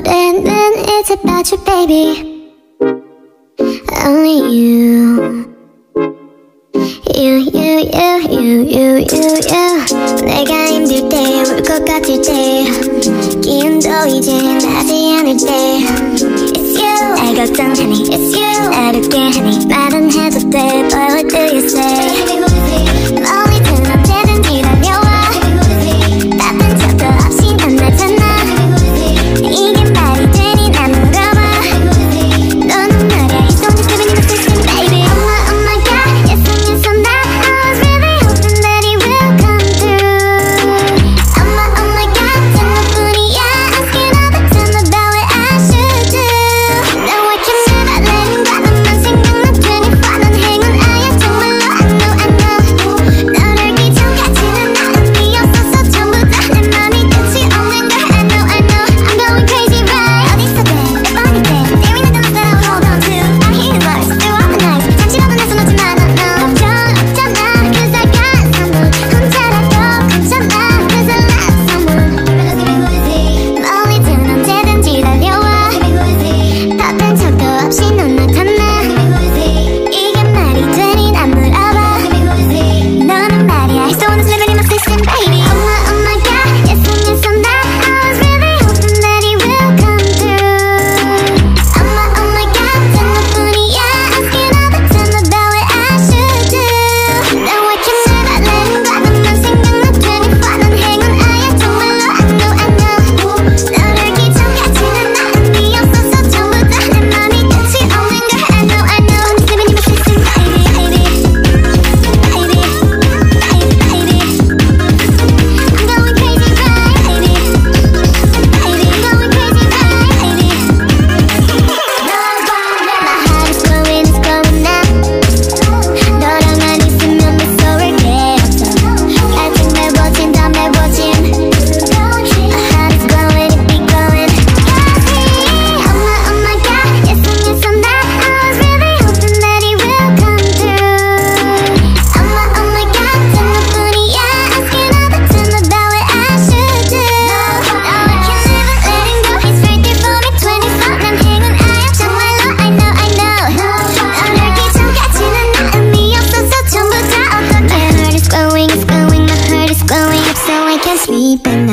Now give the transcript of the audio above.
노래는 It's about you baby Only you You, you, you, you, you, you, you 내가 힘들 때, 울 것 같을 때 기운도 이제 나지 않을 때 It's you 날 걱정하니 It's you 나를 깨하니 말은 해도 돼 open